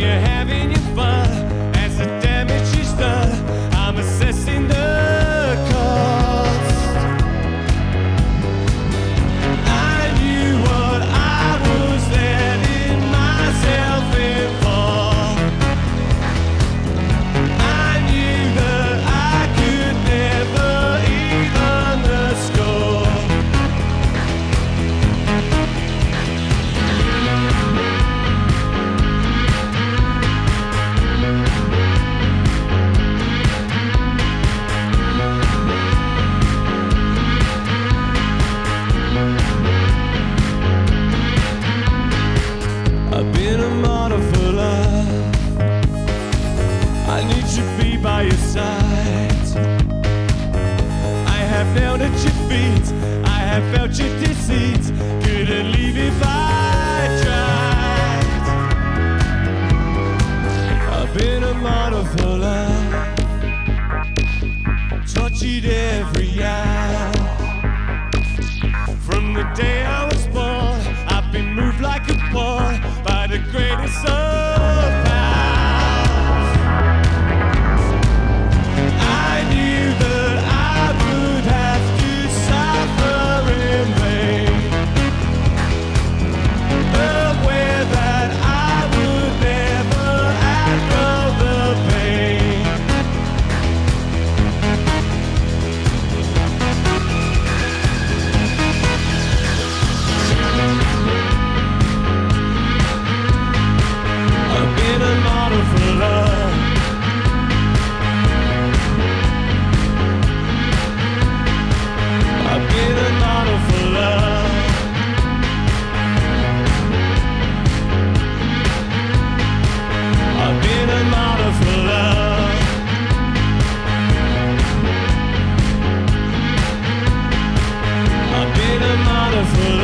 you're having have at your feet. I have felt your deceit. Couldn't leave if I tried. I've been a martyr for love, tortured every hour. From the day I was born, I've been moved like a pawn by the greatest of. for